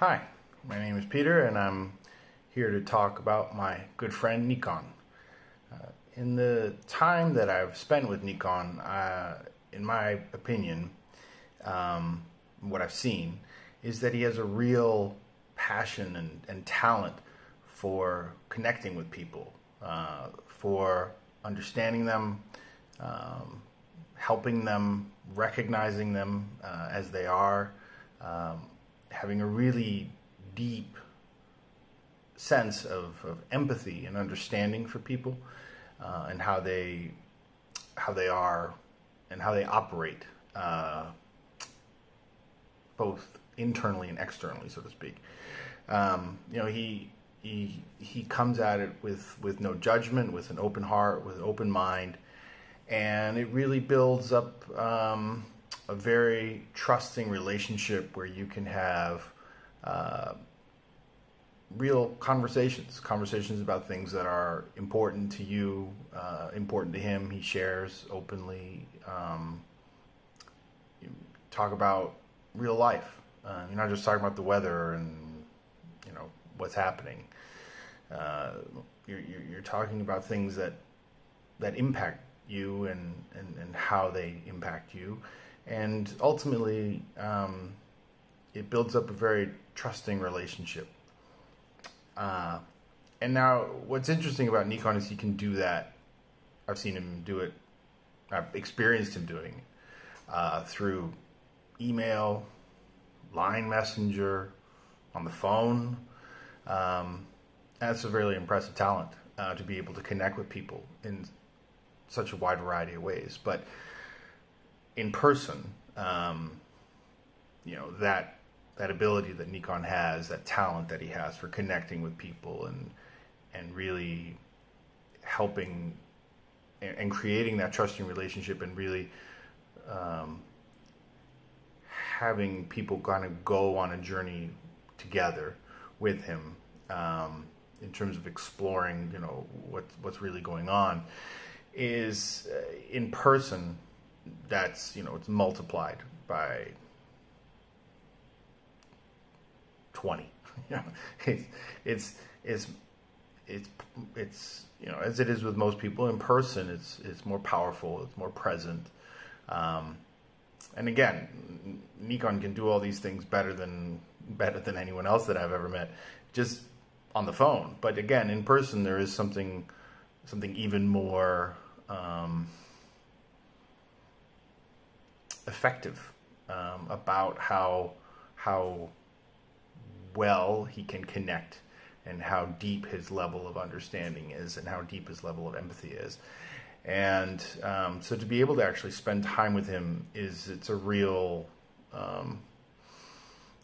Hi, my name is Peter, and I'm here to talk about my good friend Nikon. Uh, in the time that I've spent with Nikon, uh, in my opinion, um, what I've seen is that he has a real passion and, and talent for connecting with people, uh, for understanding them, um, helping them, recognizing them uh, as they are, um, having a really deep sense of, of empathy and understanding for people uh, and how they how they are and how they operate uh, both internally and externally, so to speak. Um, you know, he he he comes at it with with no judgment, with an open heart, with an open mind, and it really builds up um, a very trusting relationship where you can have uh, real conversations, conversations about things that are important to you, uh, important to him. He shares openly. Um, talk about real life. Uh, you're not just talking about the weather and you know what's happening. Uh, you're, you're, talking about things that that impact you and, and, and how they impact you, and ultimately um, it builds up a very trusting relationship. Uh, and now, what's interesting about Nikon is he can do that. I've seen him do it. I've experienced him doing it uh, through email, line messenger, on the phone. Um, that's a really impressive talent uh, to be able to connect with people in such a wide variety of ways. But in person, um, you know that that ability that Nikon has, that talent that he has for connecting with people and and really helping and, and creating that trusting relationship and really um, having people kind of go on a journey together with him um, in terms of exploring, you know, what what's really going on, is uh, in person. That's you know it's multiplied by twenty. you know, it's it's it's it's it's you know as it is with most people in person. It's it's more powerful. It's more present. Um, and again, Nikon can do all these things better than better than anyone else that I've ever met, just on the phone. But again, in person, there is something something even more um, effective um, about how how well he can connect and how deep his level of understanding is and how deep his level of empathy is. And um, so to be able to actually spend time with him is it's a real um,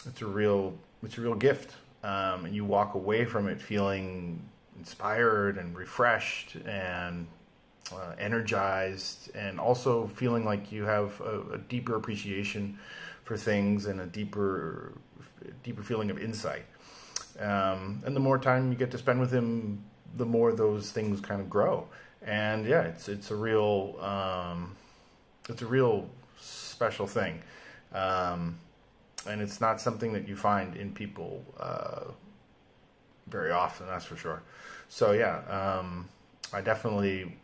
it's a real it's a real gift. Um, and you walk away from it feeling inspired and refreshed and uh, energized and also feeling like you have a, a, deeper appreciation for things and a deeper deeper feeling of insight. Um, and the more time you get to spend with him, the more those things kind of grow. And yeah, it's it's a real um, it's a real special thing, um, and it's not something that you find in people uh, very often. That's for sure. So yeah, um, I definitely,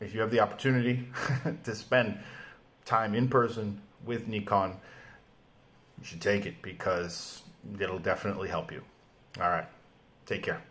if you have the opportunity to spend time in person with Nikon, you should take it because it'll definitely help you. All right, take care.